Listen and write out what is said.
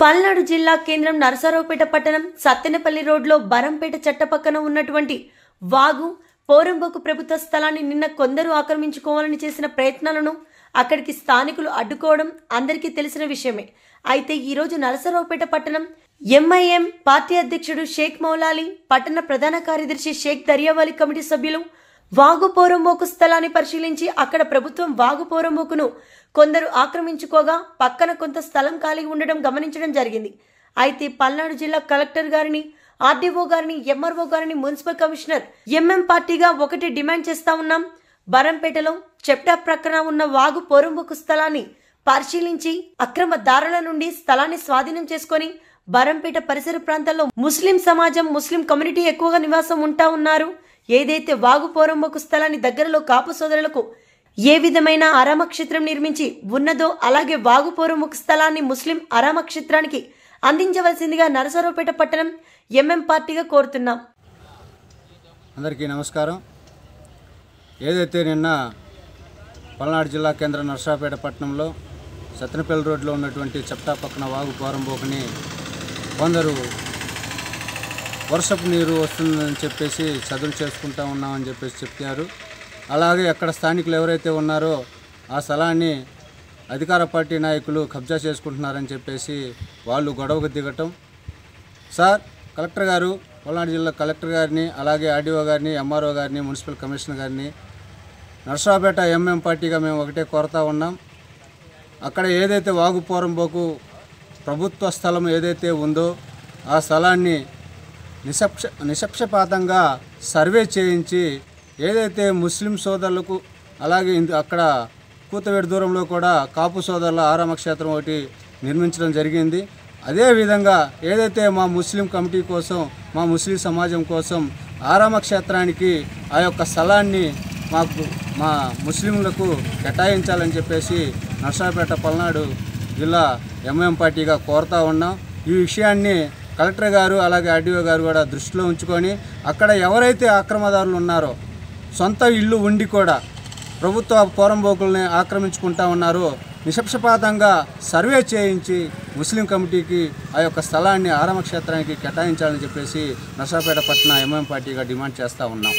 పల్నాడు జిల్లా కేంద్రం నరసరావుపేట పట్టణం సత్తెనపల్లి రోడ్లో బరంపేట చెట్ట పక్కన ఉన్నటువంటి వాగు పోరంబోకు ప్రభుత్వ స్థలాన్ని నిన్న కొందరు ఆక్రమించుకోవాలని చేసిన ప్రయత్నాలను అక్కడికి స్థానికులు అడ్డుకోవడం అందరికీ తెలిసిన విషయమే. అయితే ఈరోజు నరసరావుపేట పట్టణం ఎంఐఎం పార్టీ అధ్యక్షుడు షేక్ మౌలాలి పట్టణ ప్రధాన కార్యదర్శి షేక్ దర్యావాలి కమిటీ సభ్యులు వాగుపోరంబోకు స్థలాన్ని పరిశీలించి అక్కడ ప్రభుత్వం వాగుపోరంబోకును కొందరు ఆక్రమించుకోగా పక్కన కొంత స్థలం ఖాళీ ఉండడం గమనించడం జరిగింది. అయితే పల్నాడు జిల్లా కలెక్టర్ గారిని ఆర్డీఓ గారిని ఎంఆర్ఓ గారిని మున్సిపల్ కమిషనర్ ఎంఎం పార్టీగా ఒకటి డిమాండ్ చేస్తా ఉన్నాం. బరంపేటలో చెప్టా ప్రక్కన ఉన్న వాగు పోరంబోకు స్థలాన్ని పరిశీలించి అక్రమ దారుల నుండి స్థలాన్ని స్వాధీనం చేసుకొని బరంపేట పరిసర ప్రాంతాల్లో ముస్లిం సమాజం ముస్లిం కమ్యూనిటీ ఎక్కువగా నివాసం ఉంటా ఉన్నారు. ఏదైతే వాగు స్థలాన్ని దగ్గరలో కాపు సోదరులకు ఏ విధమైన అరామక్షేత్రం నిర్మించి ఉన్నదో అలాగే వాగు స్థలాన్ని ముస్లిం అరామక్షేత్రానికి అందించవలసిందిగా నరసరావుపేట పట్టణం ఎంఎం పార్టీగా కోరుతున్నాం. అందరికీ నమస్కారం. ఏదైతే నిన్న పల్నాడు జిల్లా కేంద్రం నరసరావుపేట పట్టణంలో సత్తెనపల్లి రోడ్లో ఉన్నటువంటి చెప్తా పక్కన వాగు పోరంబోకుని కొందరు వర్షపు నీరు వస్తుందని చెప్పేసి చదువులు చేసుకుంటా ఉన్నామని చెప్పేసి చెప్పారు అలాగే అక్కడ స్థానికులు ఎవరైతే ఉన్నారో ఆ స్థలాన్ని అధికార పార్టీ నాయకులు కబ్జా చేసుకుంటున్నారని చెప్పేసి వాళ్ళు గొడవకు దిగటం. సార్ కలెక్టర్ గారు పల్నాడు జిల్లా కలెక్టర్ గారిని అలాగే ఆర్డీఓ గారిని ఎంఆర్ఓ గారిని మున్సిపల్ కమిషనర్ గారిని నర్సాపేట ఎంఎం పార్టీగా మేము ఒకటే కోరుతా ఉన్నాం. అక్కడ ఏదైతే వాగు పోరంబోకు ప్రభుత్వ స్థలం ఏదైతే ఉందో ఆ స్థలాన్ని నిసక్ష నిష్పక్షపాతంగా సర్వే చేయించి ఏదైతే ముస్లిం సోదరులకు అలాగే ఇందు అక్కడ కూతవేడు దూరంలో కూడా కాపు సోదరుల ఆరామ క్షేత్రం ఒకటి నిర్మించడం జరిగింది. అదేవిధంగా ఏదైతే మా ముస్లిం కమిటీ కోసం మా ముస్లిం సమాజం కోసం ఆరామ క్షేత్రానికి ఆ యొక్క స్థలాన్ని మాకు మా ముస్లింలకు కేటాయించాలని చెప్పేసి నర్సాపేట పల్నాడు జిల్లా ఎంఎం పార్టీగా కోరుతా ఉన్నాం. ఈ విషయాన్ని కలెక్టర్ గారు అలాగే ఆర్డీఓ గారు కూడా దృష్టిలో ఉంచుకొని అక్కడ ఎవరైతే ఆక్రమదారులు ఉన్నారో సొంత ఇల్లు ఉండి కూడా ప్రభుత్వ పోరంబోకుల్ని ఆక్రమించుకుంటా ఉన్నారో నిష్పక్షపాతంగా సర్వే చేయించి ముస్లిం కమిటీకి ఆ యొక్క స్థలాన్ని ఆరామ క్షేత్రానికి కేటాయించాలని చెప్పేసి నర్సాపేట పట్టణ ఎంఎం పార్టీగా డిమాండ్ చేస్తూ ఉన్నాం.